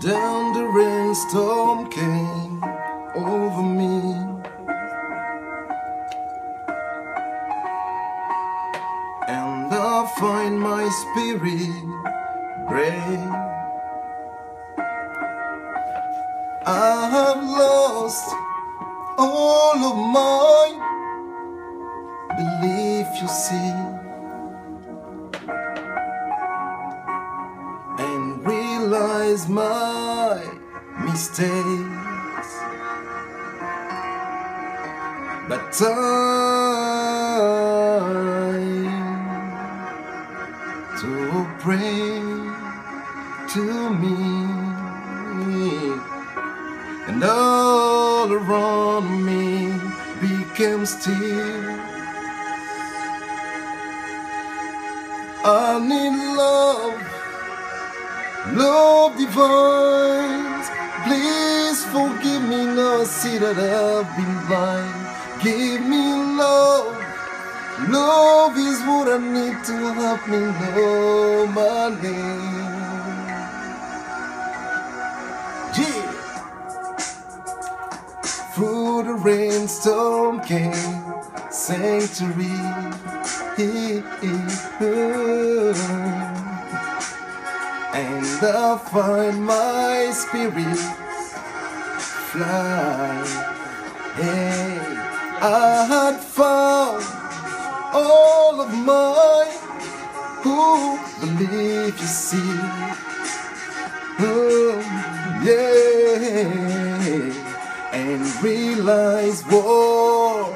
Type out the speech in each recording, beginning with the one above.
Down the rainstorm came over me. And I find my spirit break. I have lost all of my belief, you see, realize my mistakes. But time to pray to me and all around me became still. I need love, love divine. Please forgive me now. See that I've been blind. Give me love. Love is what I need to help me know my name. Yeah. Through the rainstorm came sanctuary. And I find my spirit fly. Hey, I had found all of mine who believe you see. Oh, yeah, and realize what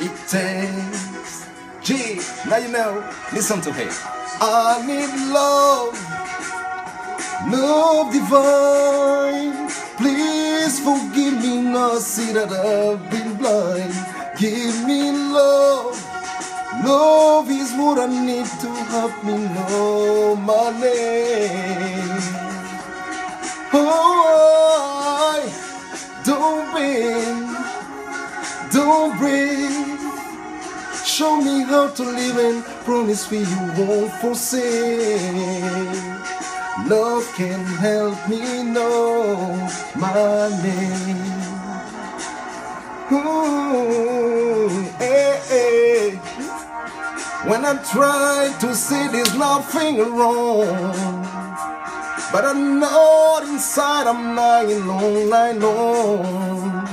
it takes. G, now you know. Listen to it. I need love, love divine. Please forgive me now. See that I've been blind. Give me love. Love is what I need to help me know my name. Oh, I don't bend, don't break. Show me how to live and promise me you won't forsake. Love can help me know my name. Ooh, eh, eh. When I try to say there's nothing wrong, but I know inside I'm lying long, I.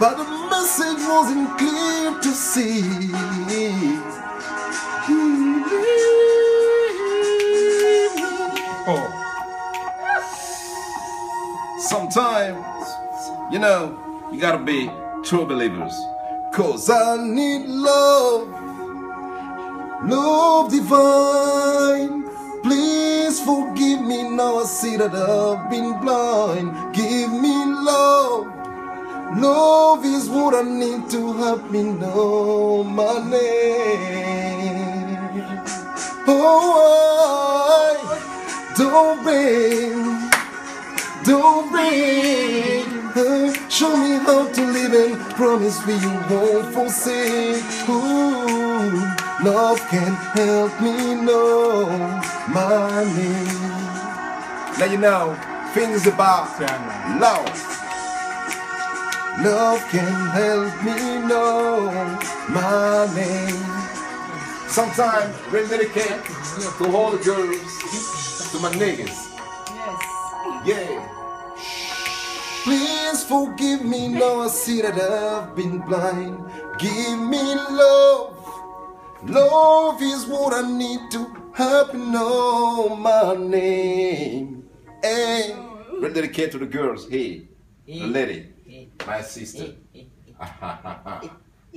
But the message wasn't clear to see. You know, you gotta be true believers. Cause I need love, love divine. Please forgive me now. I see that I've been blind. Give me love. Love is what I need to help me know my name. Oh, I don't bring, don't bring. Show me how to live and promise me you won't forsake. Ooh, love can help me know my name. Now you know things about love. Love can help me know my name. Sometimes we dedicate to all the girls, to my niggas. Yeah. Please forgive me now. I see that I've been blind. Give me love. Love is what I need to help me know my name. Hey, we dedicate to the girls. Hey, the eh. lady, eh. my sister. Eh,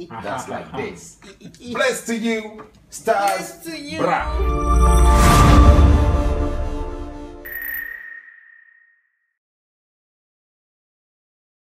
That's like this. Bless to you, Staaz. Bless to you. Bra.